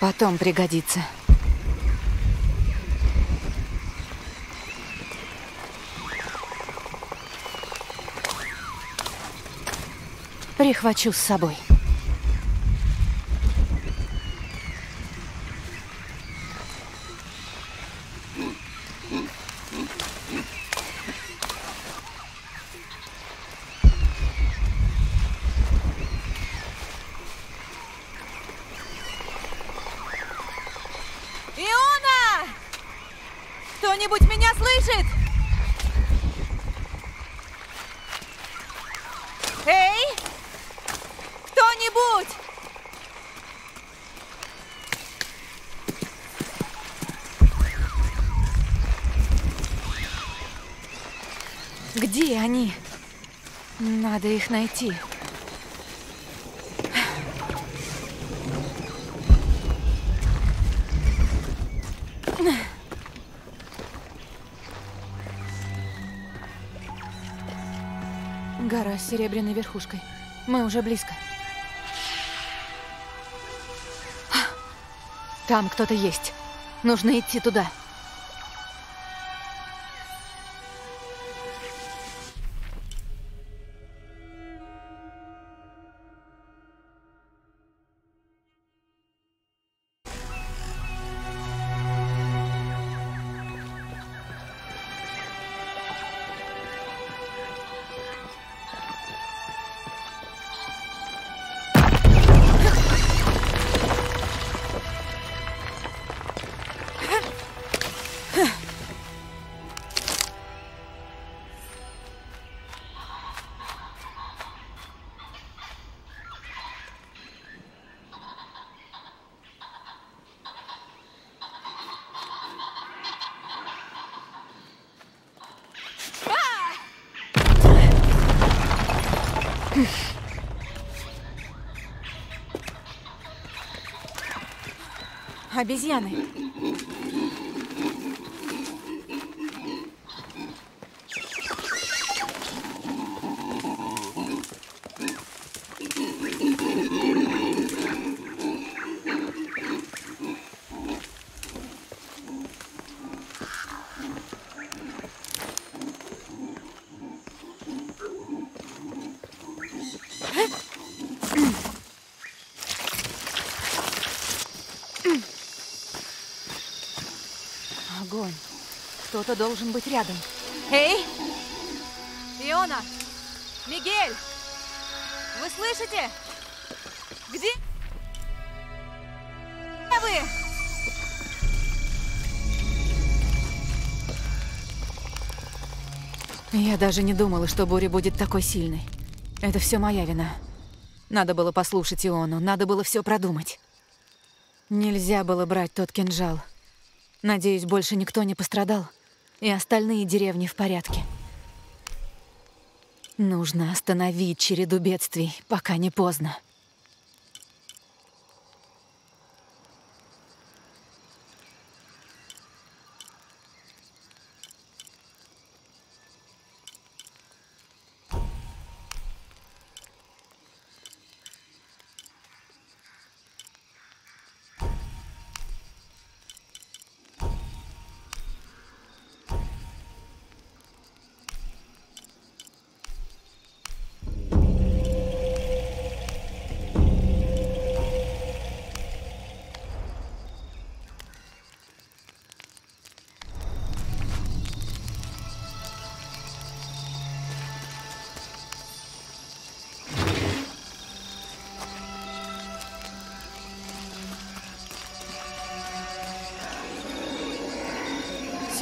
Потом пригодится. Прихвачу с собой. Кто-нибудь! Где они? Надо их найти. Гора с серебряной верхушкой. Мы уже близко. Там кто-то есть. Нужно идти туда. Обезьяны. Кто-то должен быть рядом. Эй! Иона! Мигель! Вы слышите? Где? Где вы? Я даже не думала, что буря будет такой сильной. Это все моя вина. Надо было послушать Иону, надо было все продумать. Нельзя было брать тот кинжал. Надеюсь, больше никто не пострадал. И остальные деревни в порядке. Нужно остановить череду бедствий, пока не поздно.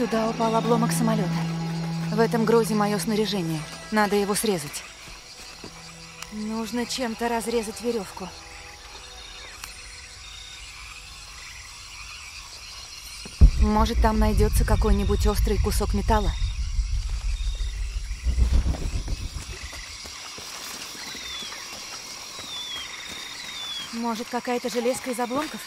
Сюда упал обломок самолета. В этом грузе мое снаряжение. Надо его срезать. Нужно чем-то разрезать веревку. Может, там найдется какой-нибудь острый кусок металла? Может, какая-то железка из обломков?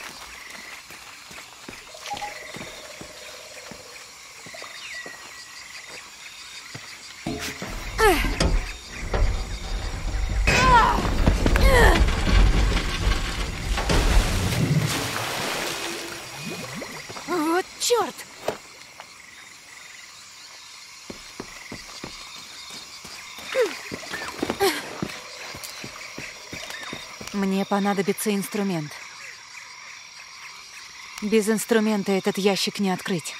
Понадобится инструмент. Без инструмента этот ящик не открыть.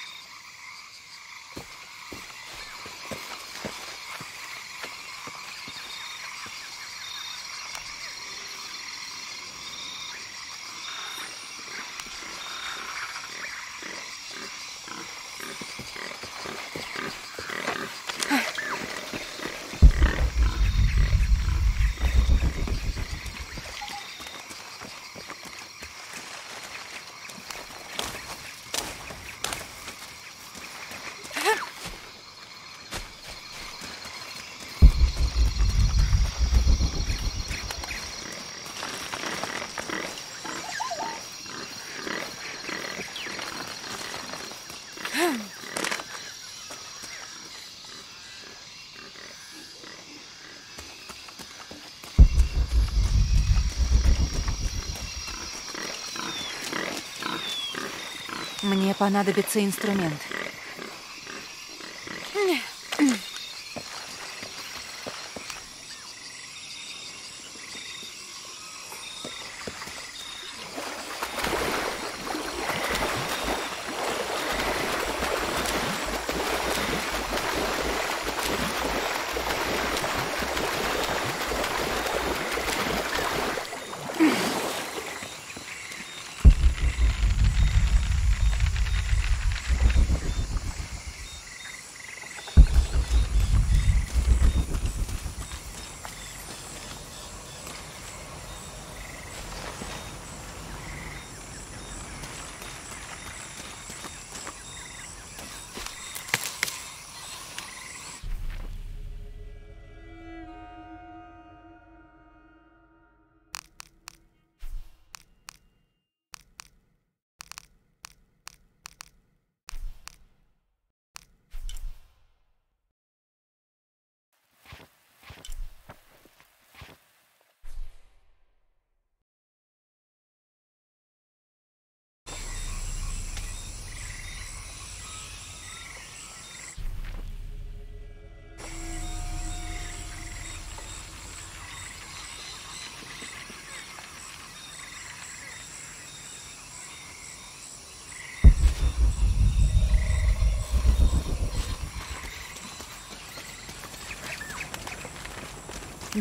Мне понадобится инструмент.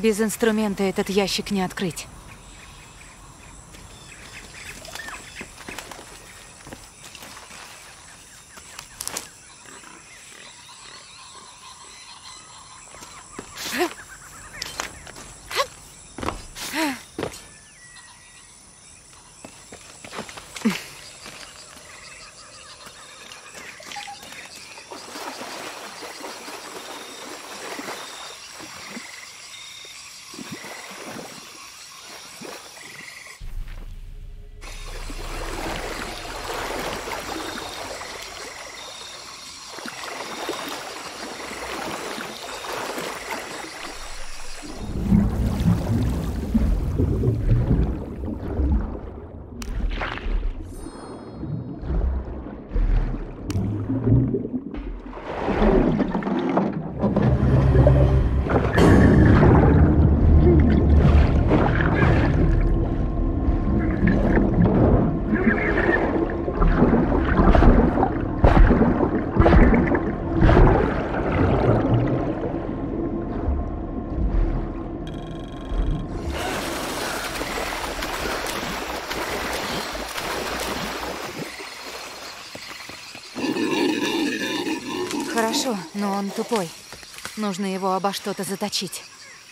Без инструмента этот ящик не открыть. Хорошо, но он тупой. Нужно его обо что-то заточить.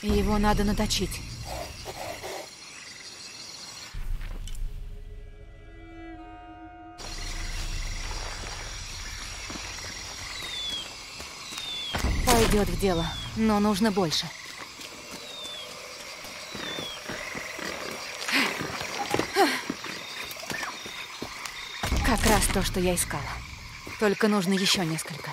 Его надо наточить. Пойдет в дело, но нужно больше. Как раз то, что я искала. Только нужно еще несколько.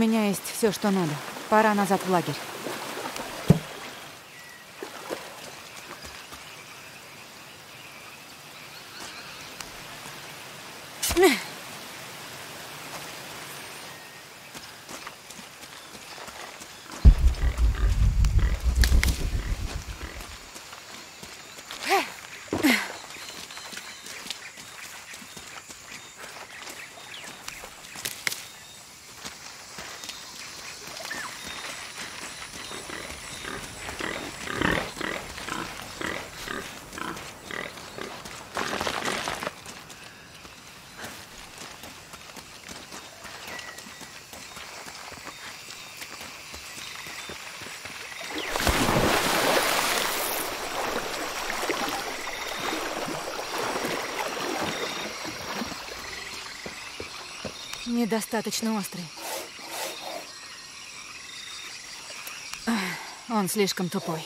Меня есть все, что надо. Пора назад в лагерь. Недостаточно острый. Он слишком тупой.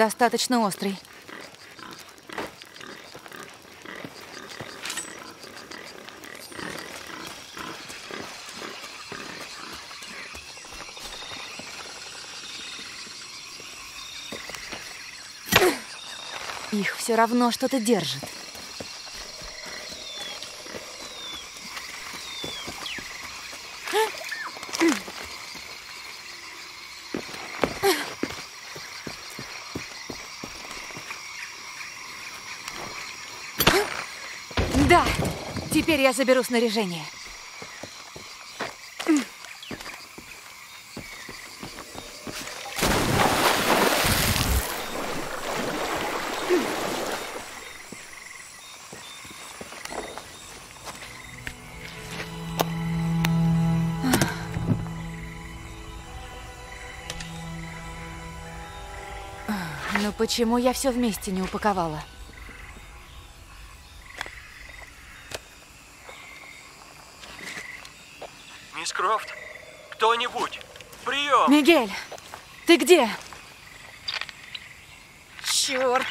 Достаточно острый. Их все равно что-то держит. Теперь я заберу снаряжение. Но почему я все вместе не упаковала? Крофт, кто-нибудь, прием! Мигель, ты где? Черт!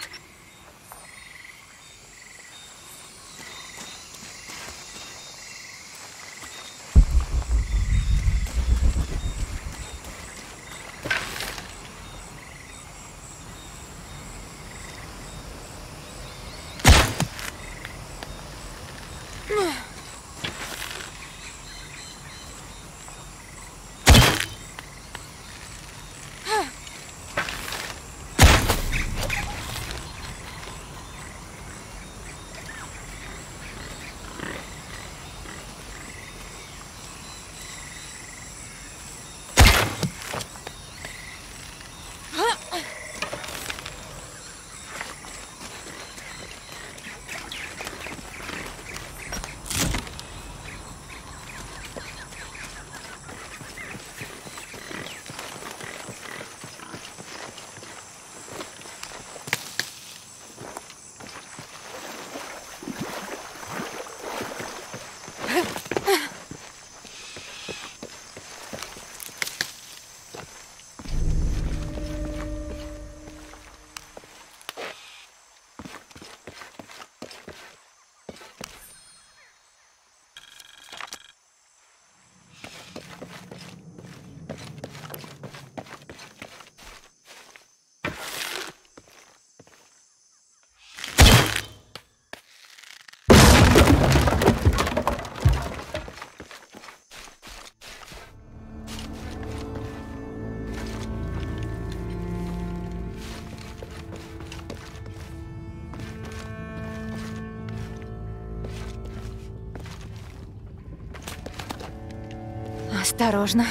Осторожно.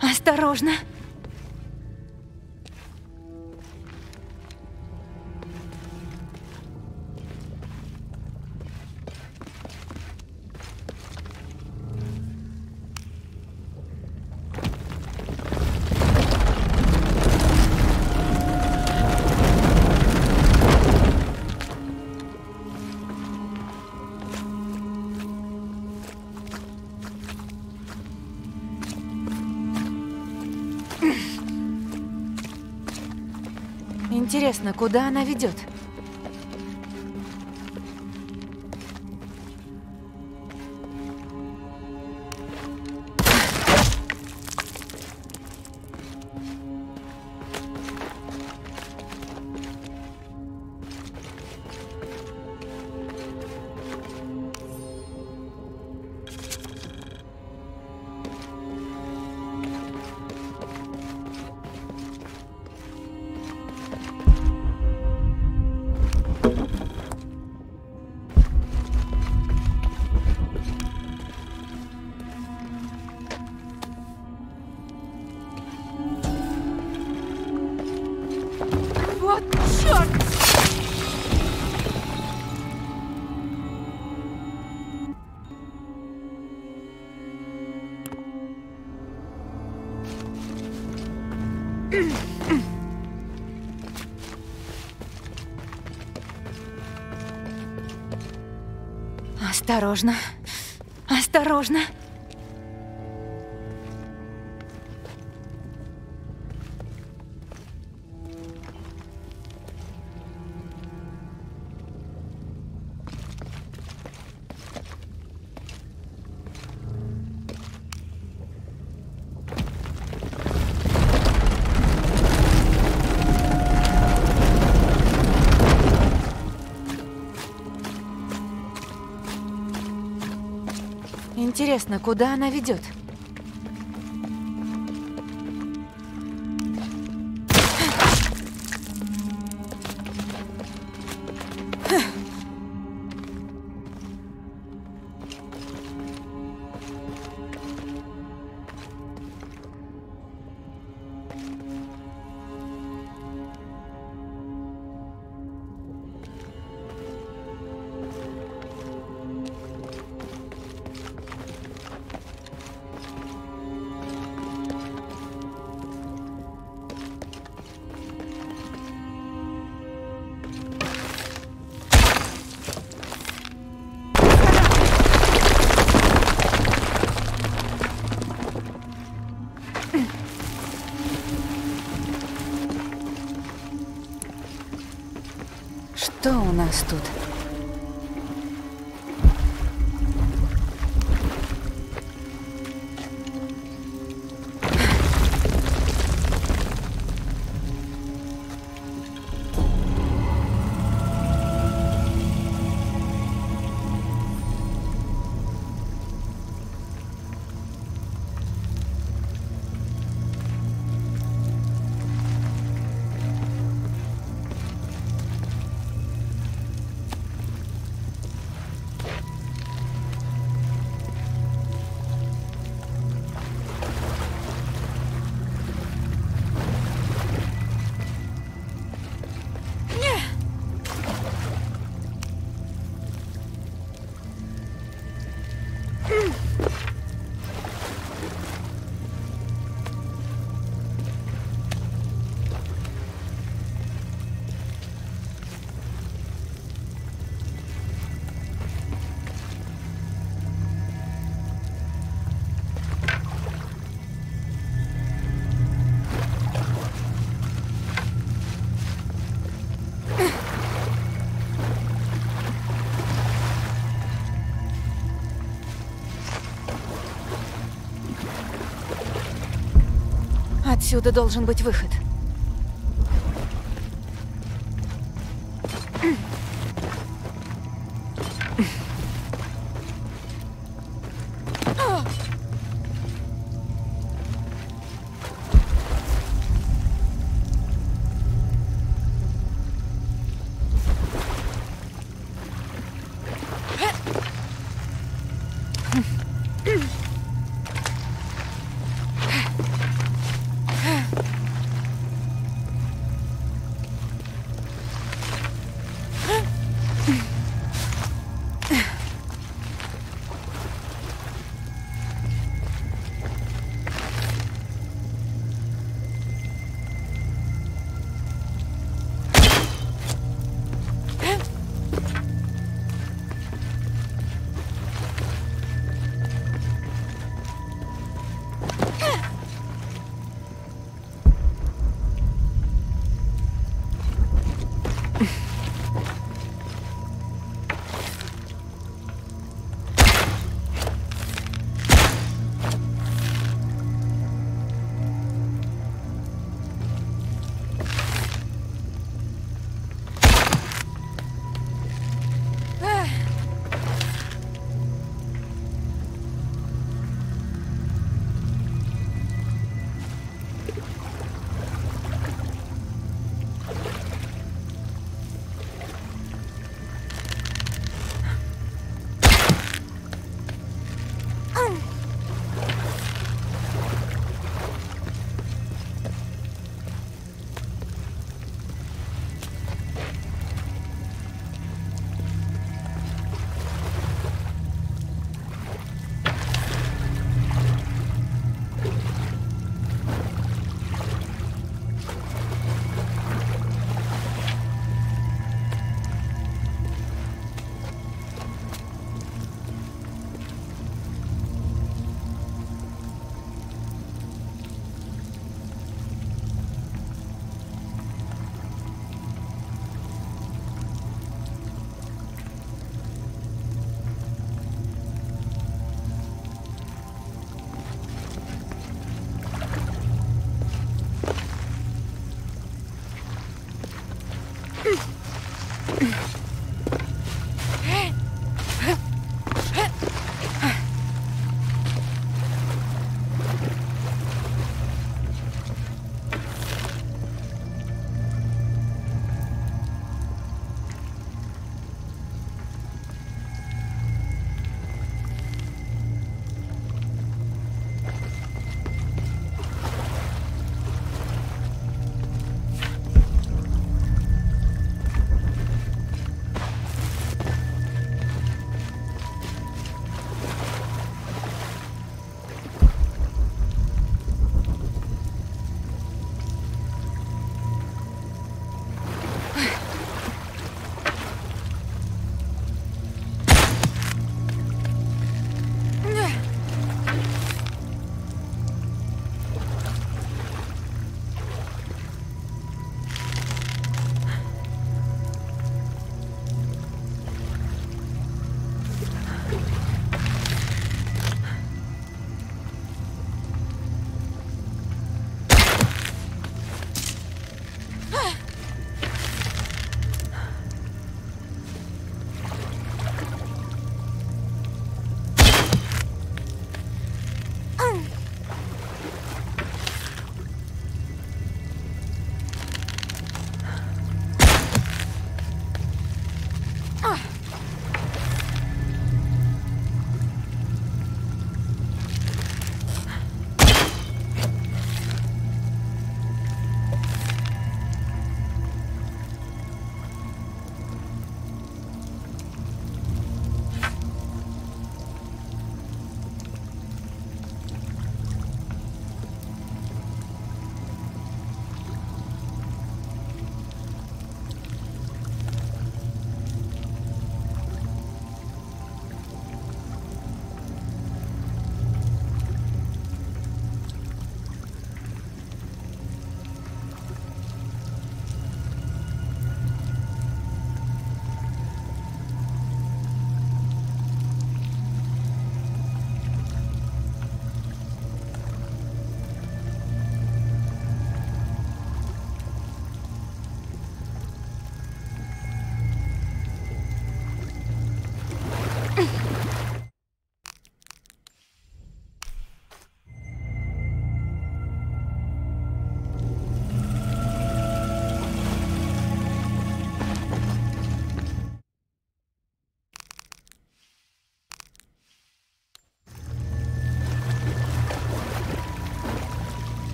Осторожно. Интересно, куда она ведет? Осторожно. Осторожно. Интересно, куда она ведет? Тут? Отсюда должен быть выход.